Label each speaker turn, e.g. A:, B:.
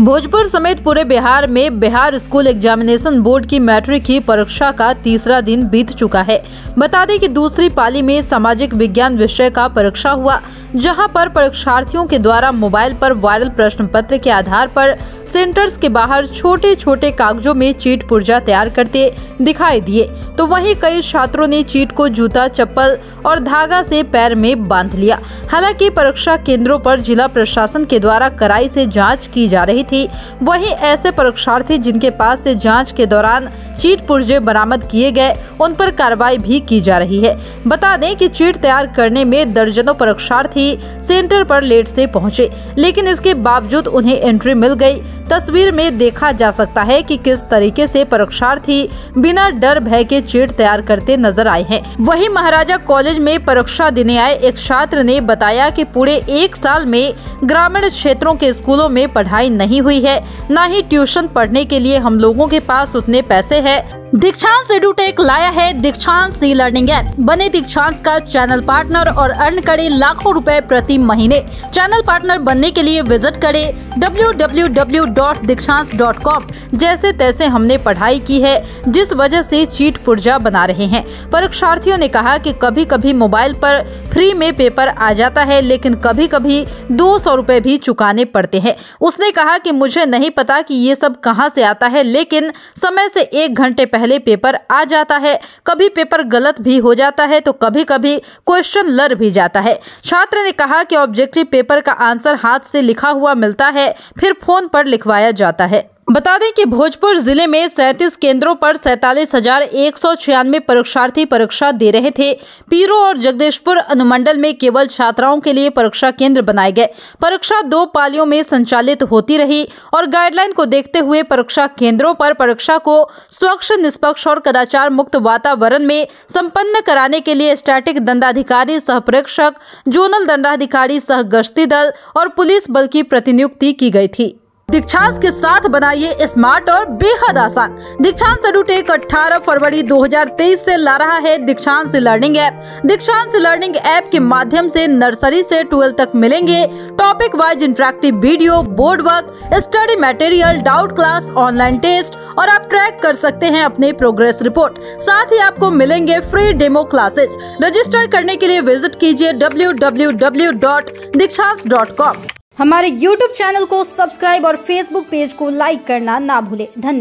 A: भोजपुर समेत पूरे बिहार में बिहार स्कूल एग्जामिनेशन बोर्ड की मैट्रिक की परीक्षा का तीसरा दिन बीत चुका है। बता दें कि दूसरी पाली में सामाजिक विज्ञान विषय का परीक्षा हुआ, जहाँ पर परीक्षार्थियों के द्वारा मोबाइल पर वायरल प्रश्न पत्र के आधार पर सेंटर्स के बाहर छोटे छोटे कागजों में चीट पुर्जा तैयार करते दिखाई दिए। तो वहीं कई छात्रों ने चीट को जूता, चप्पल और धागा से पैर में बाँध लिया। हालाँकि परीक्षा केंद्रों पर जिला प्रशासन के द्वारा कड़ाई से जाँच की जा रही थी। वहीं ऐसे परीक्षार्थी जिनके पास से जाँच के दौरान चीट पुर्जे बरामद किए गए, उन पर कार्रवाई भी की जा रही है। बता दें कि चीट तैयार करने में दर्जनों परीक्षार्थी सेंटर पर लेट से पहुँचे, लेकिन इसके बावजूद उन्हें एंट्री मिल गई। तस्वीर में देखा जा सकता है कि किस तरीके से परीक्षार्थी बिना डर भय के चीट तैयार करते नज़र आए हैं। वहीं महाराजा कॉलेज में परीक्षा देने आए एक छात्र ने बताया कि पूरे एक साल में ग्रामीण क्षेत्रों के स्कूलों में पढ़ाई नहीं हुई है। न ही ट्यूशन पढ़ने के लिए हम लोगों के पास उतने पैसे है। दीक्षांत एडुटेक लाया है दीक्षांत सी लर्निंग ऐप। बने दीक्षांत का चैनल पार्टनर और अर्न करे लाखों रुपए प्रति महीने। चैनल पार्टनर बनने के लिए विज़िट करें www.दीक्षांत.com जैसे तैसे हमने पढ़ाई की है, जिस वजह से चीट पुर्जा बना रहे हैं। परीक्षार्थियों ने कहा कि कभी कभी मोबाइल पर फ्री में पेपर आ जाता है, लेकिन कभी कभी दो सौ भी चुकाने पड़ते हैं। उसने कहा की मुझे नहीं पता की ये सब कहाँ से आता है, लेकिन समय से एक घंटे पेपर आ जाता है। कभी पेपर गलत भी हो जाता है तो कभी कभी क्वेश्चन लर भी जाता है। छात्र ने कहा कि ऑब्जेक्टिव पेपर का आंसर हाथ से लिखा हुआ मिलता है, फिर फ़ोन पर लिखवाया जाता है। बता दें कि भोजपुर ज़िले में सैंतीस केंद्रों पर सैतालीस हज़ार एक सौ छियानवे परीक्षार्थी परीक्षा दे रहे थे। पीरो और जगदीशपुर अनुमंडल में केवल छात्राओं के लिए परीक्षा केंद्र बनाए गए। परीक्षा दो पालियों में संचालित होती रही और गाइडलाइन को देखते हुए परीक्षा केंद्रों पर परीक्षा को स्वच्छ, निष्पक्ष और कदाचार मुक्त वातावरण में सम्पन्न कराने के लिए स्टैटिक दंडाधिकारी, सह प्रेक्षक, जोनल दंडाधिकारी, सह गश्ती दल और पुलिस बल की प्रतिनियुक्ति की गई थी। दीक्षांत के साथ बनाइए स्मार्ट और बेहद आसान। दीक्षांत एडुटेक 18 फरवरी 2023 से ला रहा है Dikshant learning app. Dikshant learning app के माध्यम से नर्सरी से ट्वेल्थ तक मिलेंगे। Topic wise interactive video board work study material doubt class online test और आप ट्रैक कर सकते हैं अपने प्रोग्रेस रिपोर्ट साथ ही आपको मिलेंगे फ्री डेमो क्लासेज रजिस्टर करने के लिए विज़िट कीजिए www.दीक्षांत.com
B: हमारे YouTube चैनल को सब्सक्राइब और Facebook पेज को लाइक करना ना भूले। धन्यवाद।